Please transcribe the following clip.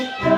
Música